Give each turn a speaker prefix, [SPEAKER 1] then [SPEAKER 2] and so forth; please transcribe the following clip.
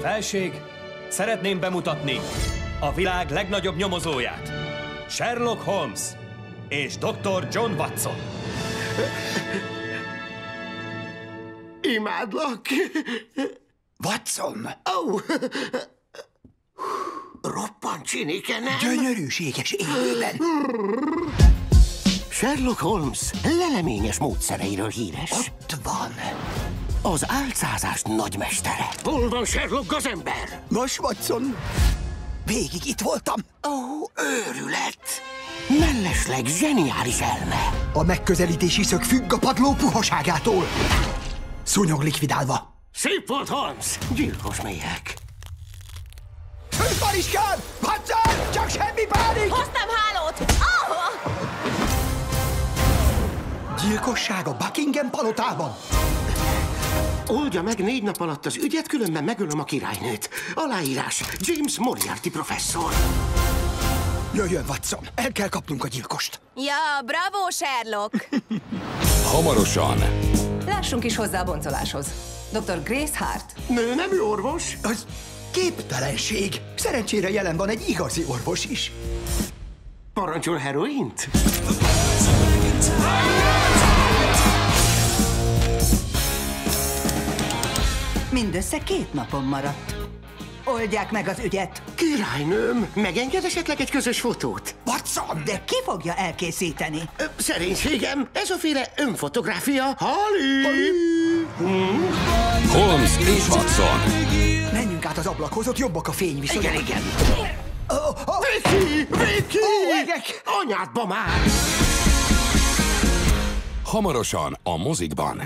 [SPEAKER 1] Felség, szeretném bemutatni a világ legnagyobb nyomozóját. Sherlock Holmes és dr. John Watson.
[SPEAKER 2] Imádlak!
[SPEAKER 3] Watson!
[SPEAKER 2] Oh. Roppant csinike, nem?
[SPEAKER 3] Gyönyörűséges élőben!
[SPEAKER 2] Sherlock Holmes leleményes módszereiről híres.
[SPEAKER 3] Ott van!
[SPEAKER 2] Az álcázás nagymestere. Hol van Sherlock gazember?
[SPEAKER 3] Nos, Watson, végig itt voltam.
[SPEAKER 2] Ó, oh, őrület! Mellesleg zseniális elme.
[SPEAKER 3] A megközelítési szög függ a padló puhaságától. Szúnyog likvidálva.
[SPEAKER 2] Szép volt, Holmes! Gyilkos mélyek.
[SPEAKER 3] Főpariskán! Watson! Csak semmi pánik!
[SPEAKER 4] Hoztam hálót! Oh!
[SPEAKER 3] Gyilkosság a Buckingham palotában!
[SPEAKER 2] Oldja meg négy nap alatt az ügyet, különben megölöm a királynőt. Aláírás, James Moriarty professzor.
[SPEAKER 3] Jöjjön, Watson! El kell kapnunk a gyilkost.
[SPEAKER 4] Ja, bravo, Sherlock!
[SPEAKER 5] Hamarosan.
[SPEAKER 6] Lássunk is hozzá a boncoláshoz. Dr. Grace Hart.
[SPEAKER 2] Nő nem ő orvos?
[SPEAKER 3] Az képtelenség. Szerencsére jelen van egy igazi orvos is.
[SPEAKER 2] Parancsol heroint?
[SPEAKER 6] Mindössze két napon maradt. Oldják meg az ügyet.
[SPEAKER 2] Királynőm, megenged esetleg egy közös fotót?
[SPEAKER 3] Watson!
[SPEAKER 6] De ki fogja elkészíteni?
[SPEAKER 2] Ö, Szerénységem, ez a féle önfotográfia. Halli!
[SPEAKER 5] Holmes és Watson.
[SPEAKER 3] Menjünk át az ablakhoz, ott jobbak a fényviszonyok.
[SPEAKER 2] Igen, igen.
[SPEAKER 3] Oh, oh.
[SPEAKER 2] Viki! Viki!
[SPEAKER 3] Ó, égek!
[SPEAKER 2] Anyádba már!
[SPEAKER 5] Hamarosan a mozikban.